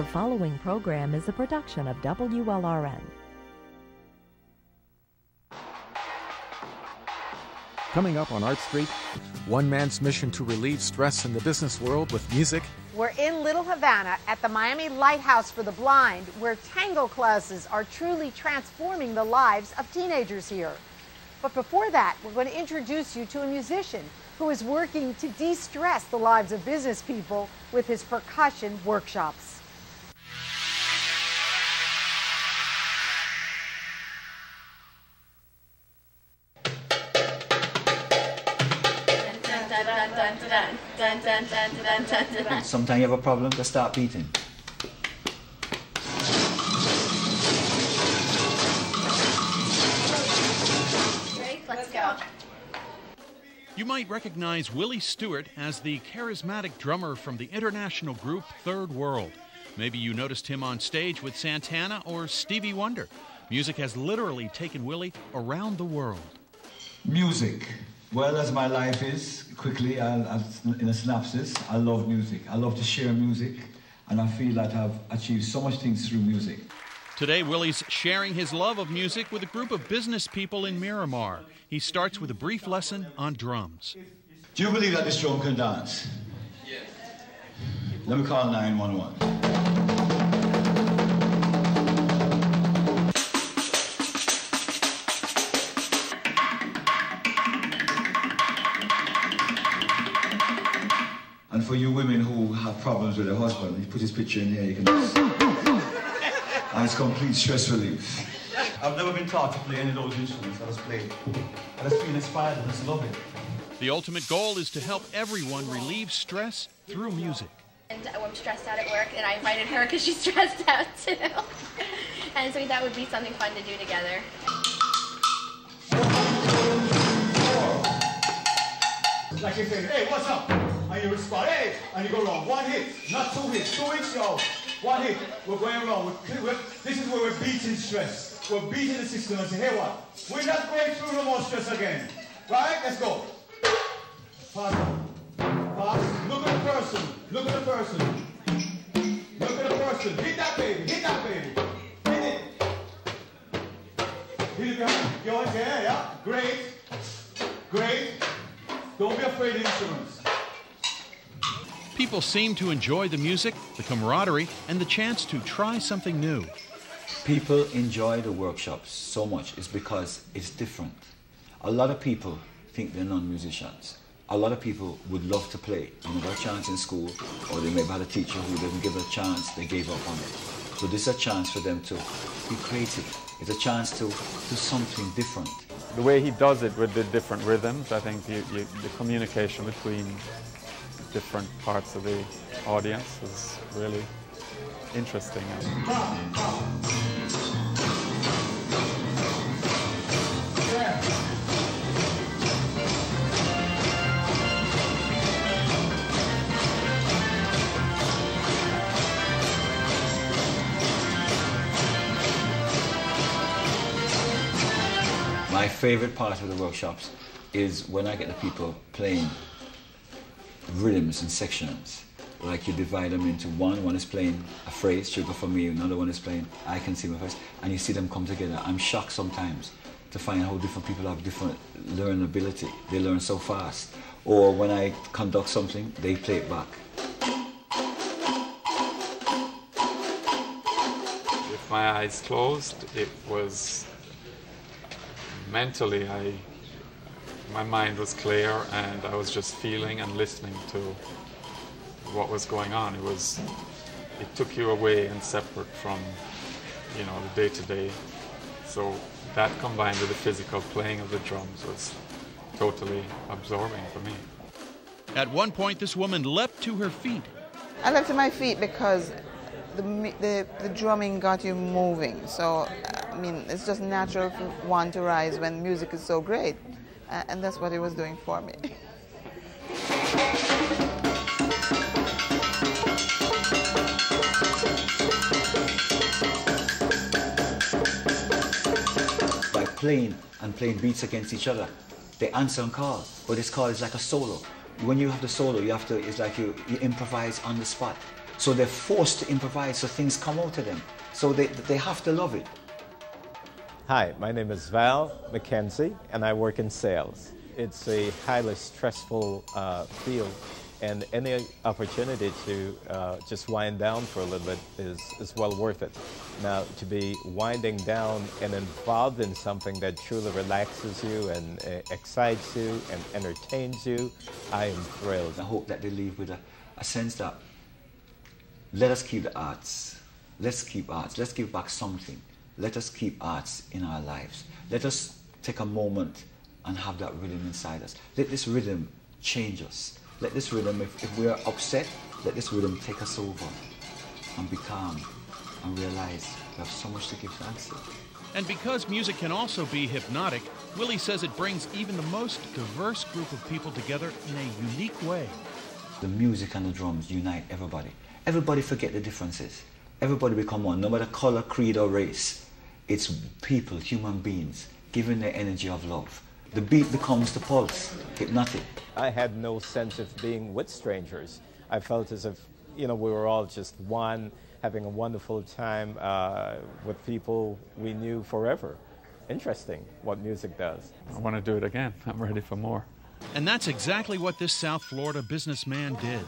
The following program is a production of WLRN. Coming up on Art Street, one man's mission to relieve stress in the business world with music. We're in Little Havana at the Miami Lighthouse for the Blind, where tango classes are truly transforming the lives of teenagers here. But before that, we're going to introduce you to a musician who is working to de stress the lives of business people with his percussion workshops. Sometimes you have a problem, just start beating. Let's go. You might recognize Willie Stewart as the charismatic drummer from the international group Third World. Maybe you noticed him on stage with Santana or Stevie Wonder. Music has literally taken Willie around the world. Music. Well, as my life is, quickly, I'll, I'll, in a synopsis, I love music. I love to share music, and I feel that I've achieved so much things through music. Today, Willie's sharing his love of music with a group of business people in Miramar. He starts with a brief lesson on drums. Do you believe that this drum can dance? Yes. Let me call 911. And for you women who have problems with your husband, you put his picture in here, you can just... and it's complete stress relief. I've never been taught to play any of those instruments. I just play. I just feel inspired and just love it. The ultimate goal is to help everyone relieve stress through music. And I'm stressed out at work, and I invited her because she's stressed out too. and so that would be something fun to do together. Like you say, hey, what's up? And you respond, hey, and you go wrong. One hit, not two hits. Two hits, yo. One hit. We're going wrong. We're, we're, this is where we're beating stress. We're beating the system and say, hey, what? We're not going through no more stress again. Right? Let's go. Pass. Pass. Look at the person. Look at the person. Look at the person. Hit that baby. Hit that baby. Hit it. Hit it behind. Yo, yeah, yeah. Great. Great. Don't be afraid of instruments. People seem to enjoy the music, the camaraderie, and the chance to try something new. People enjoy the workshops so much is because it's different. A lot of people think they're non-musicians. A lot of people would love to play. They never got a chance in school, or they may have had a teacher who didn't give a chance, they gave up on it. So this is a chance for them to be creative. It's a chance to do something different. The way he does it with the different rhythms, I think you, you, the communication between different parts of the audience is really interesting. My favorite part of the workshops is when I get the people playing rhythms and sections. Like you divide them into one, one is playing a phrase, sugar for me, another one is playing I can see my face, and you see them come together. I'm shocked sometimes to find how different people have different learning ability. They learn so fast. Or when I conduct something, they play it back. With my eyes closed, it was mentally I my mind was clear and I was just feeling and listening to what was going on. It was it took you away and separate from you know the day to day. So that combined with the physical playing of the drums was totally absorbing for me. At one point, this woman leapt to her feet. I leapt to my feet because the, the, the drumming got you moving. So, I mean, it's just natural for one to rise when music is so great. Uh, and that's what it was doing for me. By playing and playing beats against each other, they answer and call. But this call is like a solo. When you have the solo, you have to, it's like you, you improvise on the spot. So they're forced to improvise so things come out of them. So they, they have to love it. Hi, my name is Val McKenzie, and I work in sales. It's a highly stressful uh, field, and any opportunity to uh, just wind down for a little bit is, is well worth it. Now, to be winding down and involved in something that truly relaxes you and uh, excites you and entertains you, I am thrilled. I hope that they leave with a, a sense that let us keep the arts. Let's keep arts. Let's give back something. Let us keep arts in our lives. Let us take a moment and have that rhythm inside us. Let this rhythm change us. Let this rhythm, if, if we are upset, let this rhythm take us over and be calm and realize we have so much to give thanks to. And because music can also be hypnotic, Willie says it brings even the most diverse group of people together in a unique way. The music and the drums unite everybody. Everybody forget the differences. Everybody become one, no matter color, creed, or race. It's people, human beings, giving their energy of love. The beat becomes the pulse, hypnotic. I had no sense of being with strangers. I felt as if, you know, we were all just one, having a wonderful time uh, with people we knew forever. Interesting what music does. I want to do it again. I'm ready for more. And that's exactly what this South Florida businessman did.